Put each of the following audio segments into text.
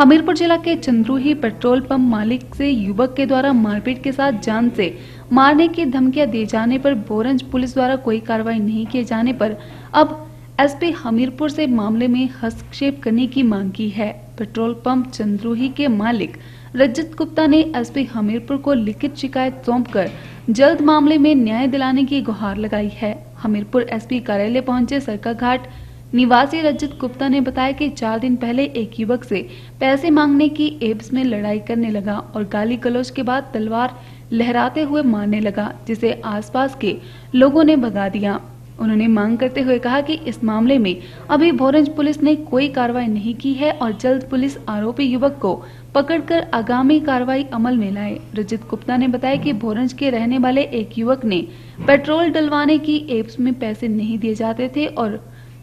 हमीरपुर जिला के चंद्रूही petrol pump मालिक से युवक के द्वारा मारपीट के साथ जान से मारने की धमकियाँ दिए जाने पर बोरंज पुलिस द्वारा कोई कार्रवाई नहीं किए जाने पर अब एसपी हमीरपुर से मामले में हस्तक्षेप करने की मांग की है। पेट्रोल पंप चंद्रूही के मालिक रजत गुप्ता ने एसपी हमीरपुर को लिखित शिकायत सौंपकर जल्द मामले में न्याय दिलाने की गुहार लगाई है। हमीरपुर एसपी कार्यालय पहुँचे सरका घाट निवासी रजत गुप्ता ने बताया कि चार दिन पहले एक युवक से पैसे मांगने की एब्स में लड़ाई करने लगा और गाली गलौज के बाद तलवार लहराते हुए मारने लगा, जिसे आसपास के लोगों ने भगा दिया। उन्होंने मांग करते हुए कहा कि इस मामले में अभी भोरंज पुलिस ने कोई कार्रवाई नहीं की है और जल्द पुलिस आरोपी युवक को पकड़कर आगामी कार्रवाई अमल में लाए। रजित गुप्ता ने बताया कि भोरंज के रहने वाले एक युवक ने पेट्रोल डलवाने की एप्स में पैसे नहीं दिए जाते थे और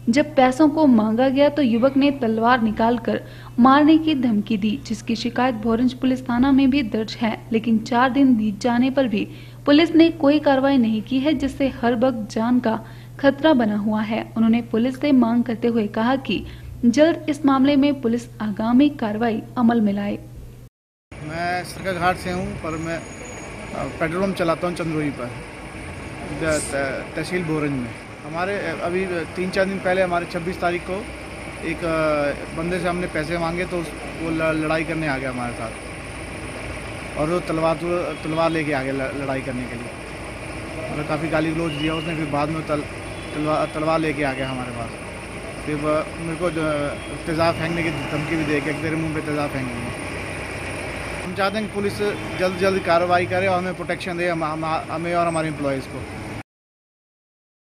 जब पैसों को मांगा गया तो युवक ने तलवार निकालकर मारने की धमकी दी, जिसकी शिकायत भोरंज पुलिस थाना में भी दर्ज है। लेकिन चार दिन बीत जाने पर भी पुलिस ने कोई कार्रवाई नहीं की है, जिससे हर वक्त जान का खतरा बना हुआ है। उन्होंने पुलिस से मांग करते हुए कहा कि जल्द इस मामले में पुलिस आगामी कार्रवाई अमल में लाए। मैं सरका घाट से हूँ, पर मैं पेट्रोल पंप चलाता हूँ चंद्रोही पर तहसील बोरंज में। हमारे, अभी तीन चार दिन पहले हमारे 26 तारीख को एक बंदे से हमने पैसे मांगे तो वो लड़ाई करने आ गया हमारे साथ। और वो तलवार तलवार लेके आ गया लड़ाई करने के लिए। मतलब काफ़ी गाली गलोच दिया उसने, फिर बाद में तल तलवार तलवार लेके आ गया हमारे पास। फिर मेरे को तेज़ाब फेंकने की धमकी भी दे के, तेरे मुँह पे तेज़ाब फेंकेंगे हम चाहते हैं कि पुलिस जल्द जल्द कार्रवाई करे और हमें प्रोटेक्शन दे हमें और हमारे एम्प्लॉयज़ को।